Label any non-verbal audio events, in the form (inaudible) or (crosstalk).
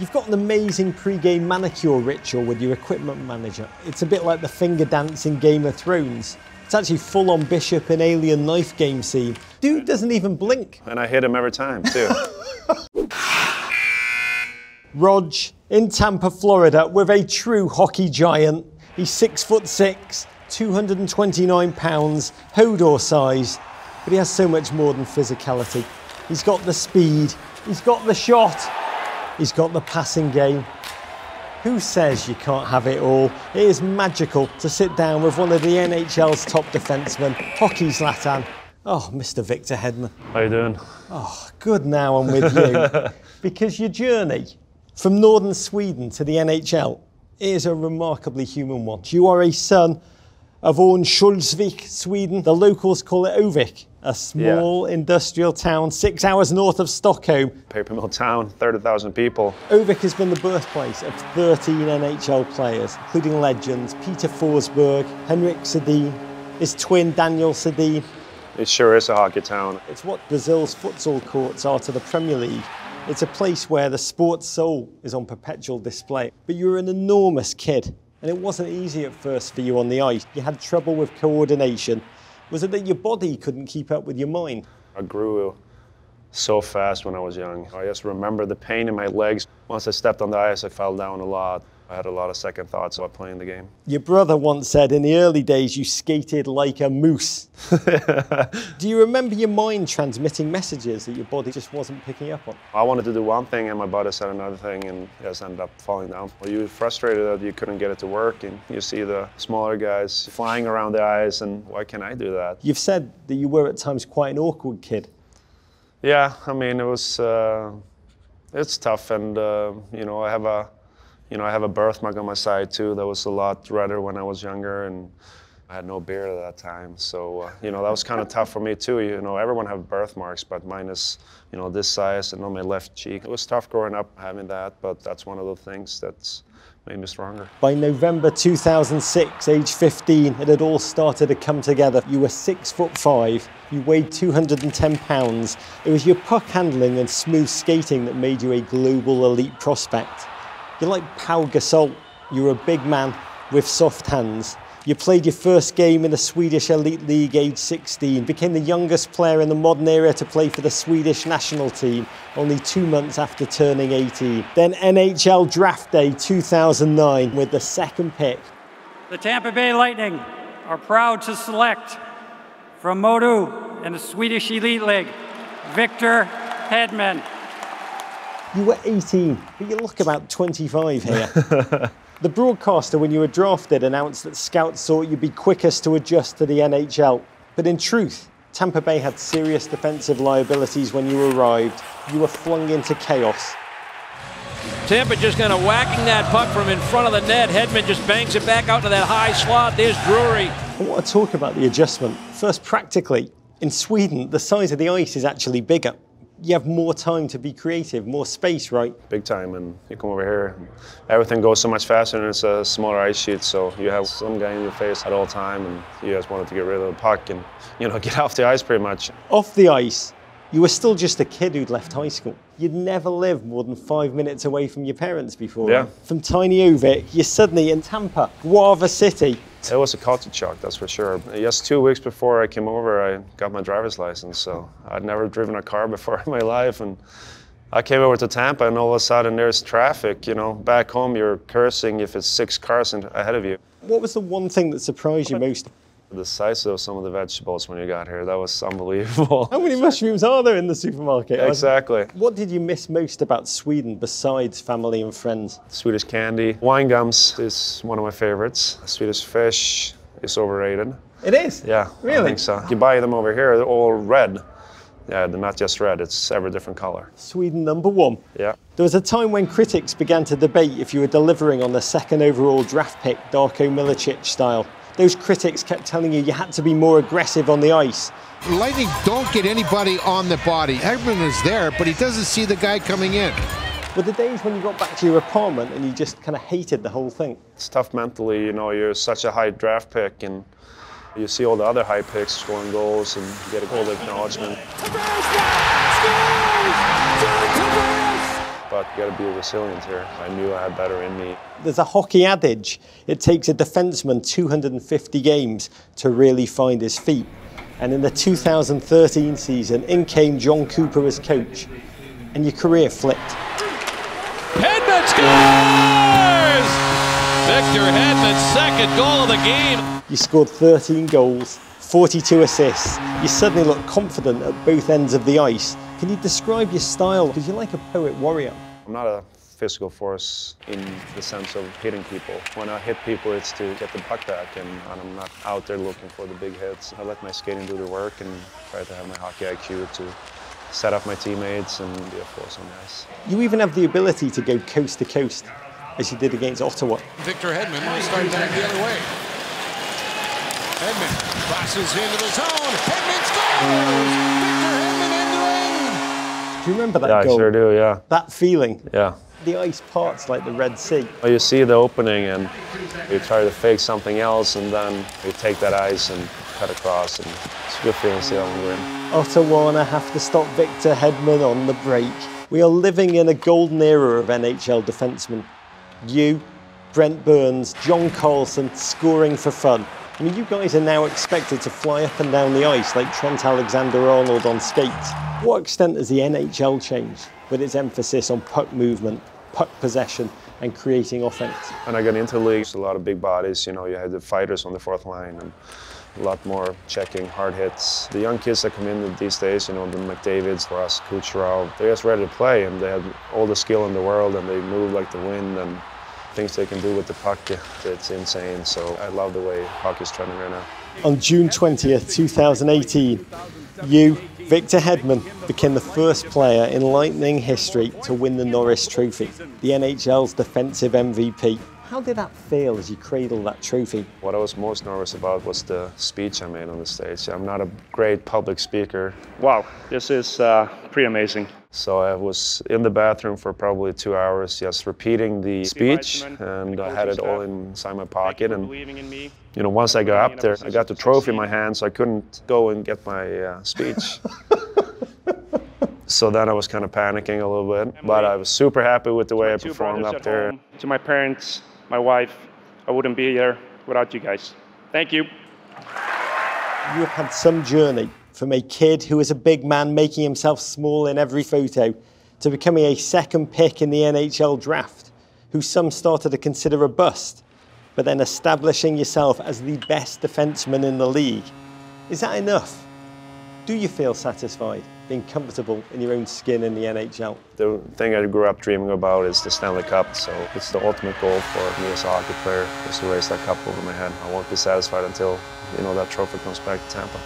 You've got an amazing pre-game manicure ritual with your equipment manager. It's a bit like the finger dance in Game of Thrones. It's actually full on Bishop in Alien knife game scene. Dude doesn't even blink. And I hit him every time, too. (laughs) Rog in Tampa, Florida, with a true hockey giant. He's six foot six, 229 pounds, Hodor size, but he has so much more than physicality. He's got the speed, he's got the shot, he's got the passing game. Who says you can't have it all? It is magical to sit down with one of the NHL's top defensemen, hockey Zlatan. Oh, Mr. Victor Hedman. How you doing? Oh, good now I'm with you. (laughs) because your journey from northern Sweden to the NHL is a remarkably human one. You are a son of Örnsköldsvik, Sweden. The locals call it Ovik, a small industrial town six hours north of Stockholm. Paper mill town, 30,000 people. Ovik has been the birthplace of 13 NHL players, including legends Peter Forsberg, Henrik Sedin, his twin Daniel Sedin. It sure is a hockey town. It's what Brazil's futsal courts are to the Premier League. It's a place where the sports soul is on perpetual display. But you're an enormous kid, and it wasn't easy at first for you on the ice. You had trouble with coordination. Was it that your body couldn't keep up with your mind? I grew so fast when I was young. I just remember the pain in my legs. Once I stepped on the ice, I fell down a lot. I had a lot of second thoughts about playing the game. Your brother once said in the early days you skated like a moose. (laughs) do you remember your mind transmitting messages that your body just wasn't picking up on? I wanted to do one thing and my body said another thing and just ended up falling down. Well, you were frustrated that you couldn't get it to work and you see the smaller guys flying around the ice and why can't I do that? You've said that you were at times quite an awkward kid. Yeah, I mean it was, uh, it's tough and uh, you know I have a you know, I have a birthmark on my side too. That was a lot redder when I was younger, and I had no beard at that time. So, uh, you know, that was kind of tough for me too. You know, everyone have birthmarks, but mine is, you know, this size and on my left cheek. It was tough growing up having that, but that's one of the things that's made me stronger. By November 2006, age 15, it had all started to come together. You were six foot five, you weighed 210 pounds. It was your puck handling and smooth skating that made you a global elite prospect. You're like Pau Gasol. You're a big man with soft hands. You played your first game in the Swedish Elite League age 16, became the youngest player in the modern era to play for the Swedish national team only two months after turning 18. Then NHL Draft Day 2009 with the second pick. The Tampa Bay Lightning are proud to select from Modo in the Swedish Elite League, Victor Hedman. You were 18, but you look about 25 here. (laughs) the broadcaster, when you were drafted, announced that scouts thought you'd be quickest to adjust to the NHL. But in truth, Tampa Bay had serious defensive liabilities when you arrived. You were flung into chaos. Tampa just kind of whacking that puck from in front of the net. Hedman just bangs it back out to that high slot. There's Drury. I want to talk about the adjustment. First, practically, in Sweden, the size of the ice is actually bigger you have more time to be creative, more space, right? Big time, and you come over here, everything goes so much faster, and it's a smaller ice sheet, so you have some guy in your face at all time, and you just wanted to get rid of the puck and you know (laughs) get off the ice pretty much. Off the ice, you were still just a kid who'd left high school. You'd never lived more than five minutes away from your parents before. Yeah. From tiny Ovik, you're suddenly in Tampa, Guava City. It was a culture shock, that's for sure. Just two weeks before I came over, I got my driver's license. So I'd never driven a car (laughs) before in my life, and I came over to Tampa, and all of a sudden there's traffic. You know, back home you're cursing if it's six cars ahead of you. What was the one thing that surprised you most? The size of some of the vegetables when you got here, that was (laughs) unbelievable. How many mushrooms are there in the supermarket? Exactly. What did you miss most about Sweden besides family and friends? Swedish candy. Wine gums is one of my favorites. Swedish fish is overrated. It is? Yeah, really? I think so. You buy them over here, they're all red. Yeah, they're not just red, it's every different color. Sweden number one. Yeah. There was a time when critics began to debate if you were delivering on the second overall draft pick, Darko Milicic style those critics kept telling you you had to be more aggressive on the ice. Lightning don't get anybody on the body. Hedman is there, but he doesn't see the guy coming in. Were the days when you got back to your apartment and you just kind of hated the whole thing? It's tough mentally, you know, you're such a high draft pick and you see all the other high picks scoring goals and you get all the acknowledgement. But you got to be resilient here. I knew I had better in me. There's a hockey adage it takes a defenseman 250 games to really find his feet. And in the 2013 season, in came Jon Cooper as coach, and your career flipped. Hedman scores! Victor Hedman's second goal of the game. You scored 13 goals, 42 assists. You suddenly looked confident at both ends of the ice. Can you describe your style? Because you're like a poet warrior. I'm not a physical force in the sense of hitting people. When I hit people, it's to get the puck back, and, and I'm not out there looking for the big hits. I let my skating do the work and try to have my hockey IQ to set up my teammates and be a force on the ice. You even have the ability to go coast to coast, as you did against Ottawa. Victor Hedman will start back the other way. Hedman crosses into the zone. Hedman scores! Do you remember that Yeah, I sure do, yeah. That feeling. Yeah. The ice parts like the Red Sea. Well, you see the opening and you try to fake something else and then you take that ice and cut across and it's a good feeling to see that one go in. Ottawa have to stop Victor Hedman on the break. We are living in a golden era of NHL defensemen. You, Brent Burns, John Carlson scoring for fun. I mean, you guys are now expected to fly up and down the ice like Trent Alexander-Arnold on skates. What extent has the NHL changed with its emphasis on puck movement, puck possession, and creating offense? When I got into the league, there's a lot of big bodies. You know, you had the fighters on the fourth line and a lot more checking, hard hits. The young kids that come in these days, you know, the McDavids, Russ, Kucherov, they're just ready to play and they have all the skill in the world and they move like the wind and things they can do with the puck, it's insane. So I love the way hockey's trending right now. On June 20th, 2018, you, Victor Hedman, became the first player in Lightning history to win the Norris Trophy, the NHL's defensive MVP. How did that feel as you cradled that trophy? What I was most nervous about was the speech I made on the stage. I'm not a great public speaker, Wow, this is uh, pretty amazing. so I was in the bathroom for probably two hours just repeating the speech, and I had it all inside my pocket. And believing in me. you know, once I got up there, I got the trophy in my hand, so I couldn't go and get my uh, speech. (laughs) so then I was kind of panicking a little bit, but I was super happy with the way I performed up there. home, To my parents, my wife, I wouldn't be here without you guys. Thank you. You have had some journey from a kid who was a big man making himself small in every photo to becoming a second pick in the NHL draft, who some started to consider a bust, but then establishing yourself as the best defenseman in the league. Is that enough? Do you feel satisfied being comfortable in your own skin in the NHL? The thing I grew up dreaming about is the Stanley Cup, so it's the ultimate goal for me as a hockey player, is to raise that cup over my head. I won't be satisfied until, you know, that trophy comes back to Tampa.